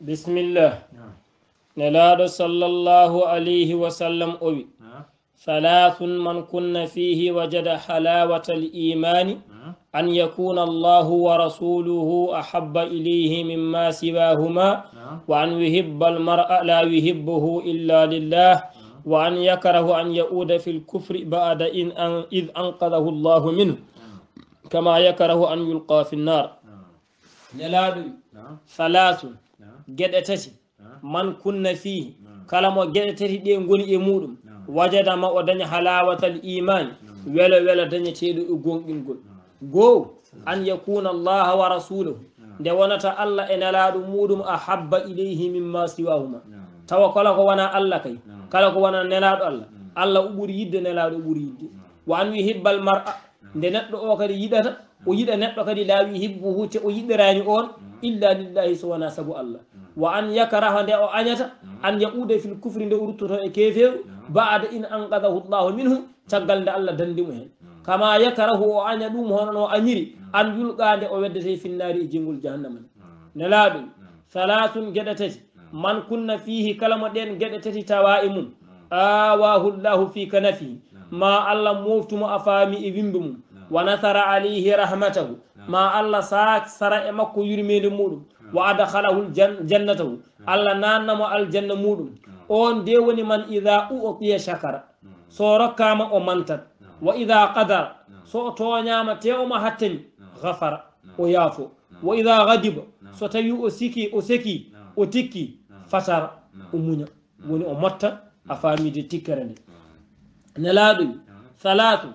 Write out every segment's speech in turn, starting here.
بسم الله نلاد صلى الله عليه وسلم أبي ثلاث من كن فيه وجد حلاوة الإيمان أن يكون الله ورسوله أحب إليه مما سواهما وأن يهب المرء لا يهبه إلا لله وأن يكره أن يؤود في الكفر بعد إن أن إذ أنقذه الله منه كما يكره أن يلقى في النار نلادم نعم. ثلاث نعم. جد أتاتي نعم. من كنا فيه. كلامه جد أتاتي دي نقول يمودم إيه وجد ما ودني حلاوة الإيمان. ولا ولا دني تيدو يقول يقول جو أن يكون الله ورسوله. دوانا الله إن لادم مودم أحب إليه مما سواهما. توا كلاكو وأنا الله كي. كلاكو وأنا نلاد الله. الله أبوري يد نلاد أبوري يد وأن يحب المرأة. دنا نتلو أكاد يدها Mm. ويدا نبقي لا يهبه ويدا راني اون mm. إلا لله سوانا سبو الله. Mm. وأن يكره ان يعنت أن يعود في الكفر ان يرتو كيف بعد إن أنقذه الله منهم تغال الله دندم كما يكره أن يدوم هونو أنيري أن يلقى ان يود في النار جنجل جهنم. نلاب ثلاث جدت من كن فيه كلمة دين جدت توائم. آواه الله في كنفي ما الله موفتم أفامي ايبمم wa nasara alayhi rahmatahu. Ma allah sa sara e makko yurmede muɗum. Wa adhalahu jannatahu. Allah nannamo aljanna muɗum. On de woni man ida utiya shakara. So rokkama o mantat. Wa ida qadara. So o toñama te oma hattani gafara o yaafo. Wa ida gadiba so tawi o siki o seki o tikki fatara o muña. Woni o motta. A famide tikkere nde nelaɗoy salatu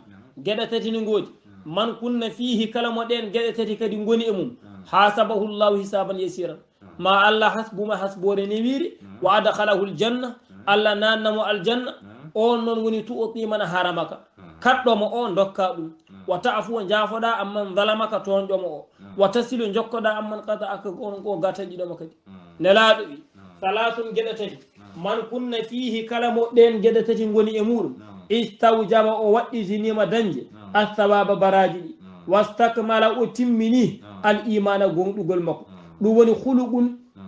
geɗe tati ni gooji man kunna fihi kala mo ɗen geɗe tati kadi goni e mum. Ah. Hasabahu llahu hisaban yasiran ah. ma allah hasbuma hasbore ni wiiri ah. wa adhalahu ljanna allah nannamo aljanna. On noon woni tu o tu'otimana haramaka. Kaɗɗomo o dokka ɗum. Wa tafu o jaafoɗa amman dalamaka toon o. Wa tasilo jokkoɗa amman kada aka on ko gataƴiɗomo kadi. Nelaɗo wi. Salatum geɗe tati man kunna fihi kala mo ɗen geɗe tati goni e muɗum. Istawjaba o waɗɗitinima dañde athawaba baraji ɗi wastakmala o timmini al imana gonɗugol makko ɗum woni huluɓum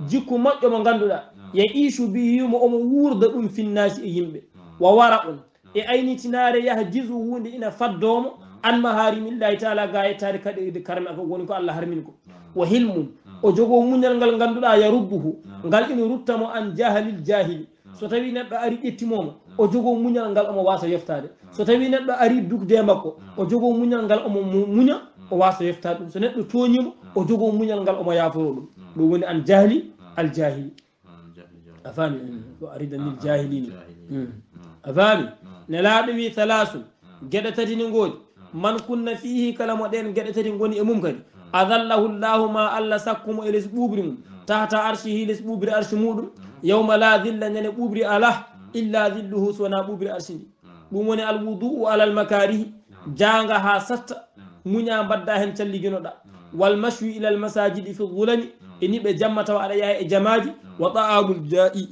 jikku moƴƴo mo ganduɗa ye isu biyimo omo wurda ɗum finnasi e yimɓe wa wara on e aynitinare yaha jisu hunde ina faddomo anma harimillahi taala ga yettade kaɗede karme ako woni ko allah harmin ko wa hilmum o jogo muñal ngal ganduɗa yarudduhu ngal ina ruttamo an jahalil jahili so tawi neɗɗo ari ƴettimomo o jogo muñal ngal omo wasa yeftade so tawi neɗɗo ari dugde makko o jogo muñal ngal omo muña o wasa yeftade ɗum. So neɗɗo tooñimo o jogo muñal ngal omo yaforo ɗum. Ɗum woni an jahli al jahili a fami o aridanil jahilini a fami nelaɗo wi halasun gueɗe tati ni goodi man kunna fihi kala mo ɗen gueɗe tati goni e mum kadi. Adallahu llahu ma allah sakkumo e less ɓuɓri mum tahta archihi less ɓuɓri archi muɗum yawma la dilla ñande ɓuɓri ala إلا ذله سونا بوبر أرسلي نعم. بمن الوضوء على المكاره. نعم. جانها ست. نعم. منيا بدهن تلي جنودا. والمشي إلى المساجد في الظلم إني بجمع توعري يا جماعي وطاعب الجائي.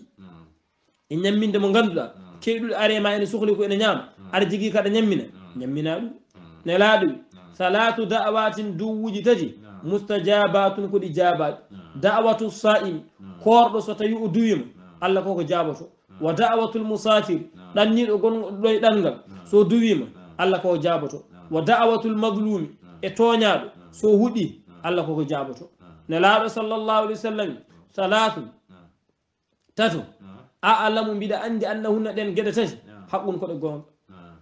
إن من دمغان دلا كيلو أري ما إن سخلكو إن نعم. أرجيكي كذا نمينا نمينا نلادو صلاة دعوات دووج تجي مستجابات كل إجابات. دعوة الصائم. قارب سطيو أدويم الله كوك جابشو wa ɗanniɗo e ɗanngal so duwima allah koko jaboto wa da'awatul maglumi e toñaɗo so huuɗi allah koko jaboto nelaɗo sallllahu alih wa sallam salatu tato a alamu mbiɗa andi annahunna ɗen gueɗe tati haqqun koɗe gonga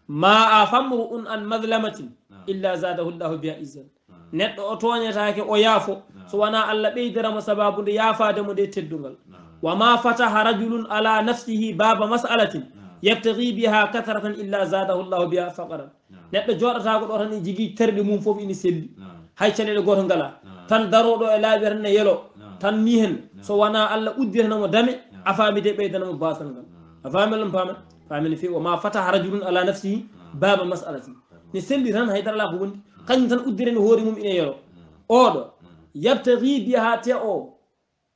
ma a famru un an madlamatin illa zadahu llahu biha izzan neɗɗo o toñatake o yaafo so wona allah ɓeydaramo sababu nde yaafademo nde teddugal وما فتح رجل على نفسه باب مسألة نعم. يبتغي بها كثرة إلا زاده الله بها فقرا. نعم. نبدا جوار تاغو دو راني جيغي تيردي موم فوف اني سيلي نعم. هاي تشاني دو غورن غالا تان دارو دو الا بيرن يلو. تان ميهن سو وأنا الله اودرنا مو دامي افامي دي بيدنا مو باسن افامي لم فامن فامن في وما فتح رجل على نفسه باب مسألة. ني سيلي هاي دار لا بوغن كان تان اودرن هوري موم يلو. اودو يبتغي بها تي أو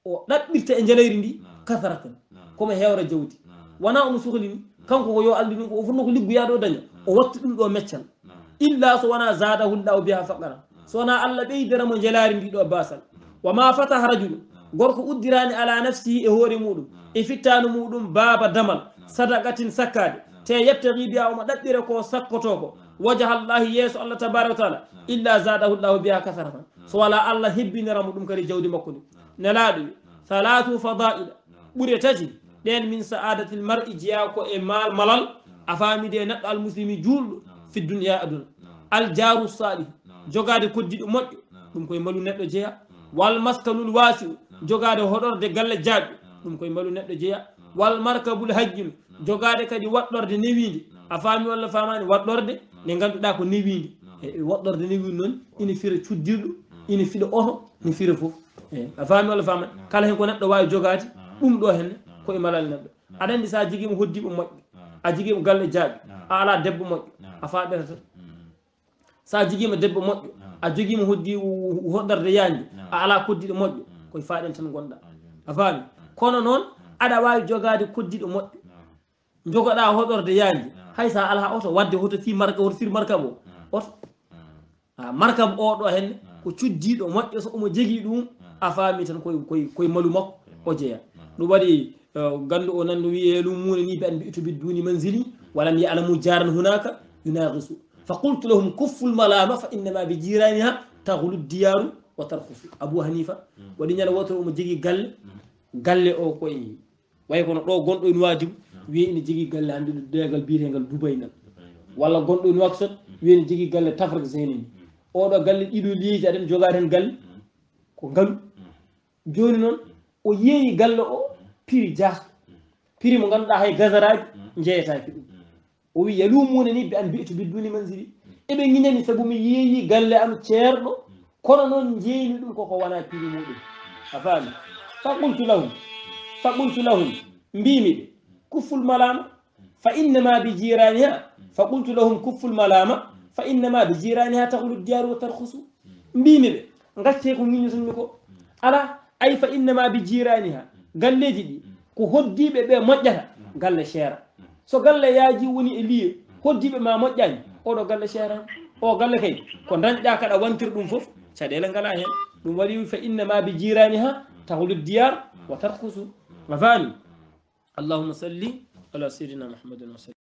o ɗaɓɓirta e janayri ndi kasaratan komo hewra jawdi. Wona omo sohlini kanko ko yo aldi ɗum o fotno ko liggoyaɗo daña o wattu ɗum ɗo e meccal. Illa so wona zada hulɗa o biya faqara. So wona allah ɓeydanamo jelari ndi ɗo e basal wama fataha rajulu gorko uddirani ala nafsihi e hoore muɗum. E fittanu muɗum baaba damal sadakatin sakkade te yebtagi biya omo ɗaɓɓira ko sakkoto ko. Wajahallahi yeeso allah tabaraka wa taala. Illa zadahu llahu biha kasaratan so wala allah hebbiniramo ɗum kadi jawdi makko ndi. nelaɗo salatu fadaila ɓuure tati. Ɗen min saadatil mar'i jeeya ko e malal. A famide e neɗɗo almuslimi juulɗo fi duniya e aduna. Aljaru salih jogade koddiɗo moƴƴo. Ɗum koye mbalu neɗɗo jeeya wal maskanul wasiu jogade hoɗorde galle jaaɓɓe ɗum koye mbalu neɗɗo jeeya wal markabul hajjil jogade kadi waɗɗorde newide a faami walla famani waɗɗorde. Nde ganduɗa ko newide e, e waɗɗorde newide noon ina fira cuddirɗo ina fiɗa oto ne fira foof eyi a faami walla faamani kala hen ko neɗɗo wawi jogade ɗum ɗo henne koye malal neɗɗo. Aɗa andi sa jiguima hoddiɓe moƴƴo a jiguima galle jaaɓi a ala debbo moƴƴo a faaɓeta tan so a debbo moƴƴo a joguima hoddi hoddarde yaanji a ala koddiɗo moƴƴo koye faaɗen tan gonɗa a faami. Kono noon aɗa wawi jogade koddiɗo moƴƴo jogoɗa hoɗorde yaanji hay sa ala oto wadde hoto fi marka hoto fir markam ah, o oto. A markam oɗo henne. ko cuddiɗo moƴƴo so omo jogii ɗum a faami tan koye malu makko o jeeya. Ɗum waɗi uh, gandu o nan no wiye lum lumune ni ɓe an bi'tu bi duni mansili walam yalamu jaran hunaka yunagisu fa qultu lahum kuffu lmalama fa innama bi jiraniha taglu diyaru wa tarkusu abou hanifa waɗi ñana wotere omo jogii galle. Galle o koye way kono ɗo gonɗo en nowajibu wiye ene jogii galle hande ɗo degal biyetegal dubay dubaynal walla gonɗo en waksot wiye ene jogii galle tafrak zeni ni oɗo galle ɗiɗo liiji aɗen jogade hen galle ko ngaalu joni noon o yeeyi galle o prix jasɗo prix mo ganduɗa hay gasaraji jeeyataki ɗum o wi yalumune ni ɓe an mbiyeto bidduni mansiri eɓe guiñani saabu mi yeeyi galle am ceerɗo kono noon jeyni ɗum koko wona prix muɗum a faami fa qultu lahum fa qultu lahum mbimi ɓe kufful malama fa innama bi jiraniha fa qultu lahum kufful malama tahulu diyaru wa tarhusu mbimi ɓe gacce ko guiñotonmi ko ala ay fa innama bi jiraniha galleji ɗi ko hoddiɓe ɓe moƴƴata galle seera so galle yaaji woni e liye hoddiɓe ma moƴƴani oɗo galle seerani o galle kay ko dañƴa kaɗa wantir ɗum foof caɗele ngala hen ɗum waɗi fa innama bi jiraniha tahulu diyar wa tarkusu a fami allahuma salli ala seydina muhammadin wa sallam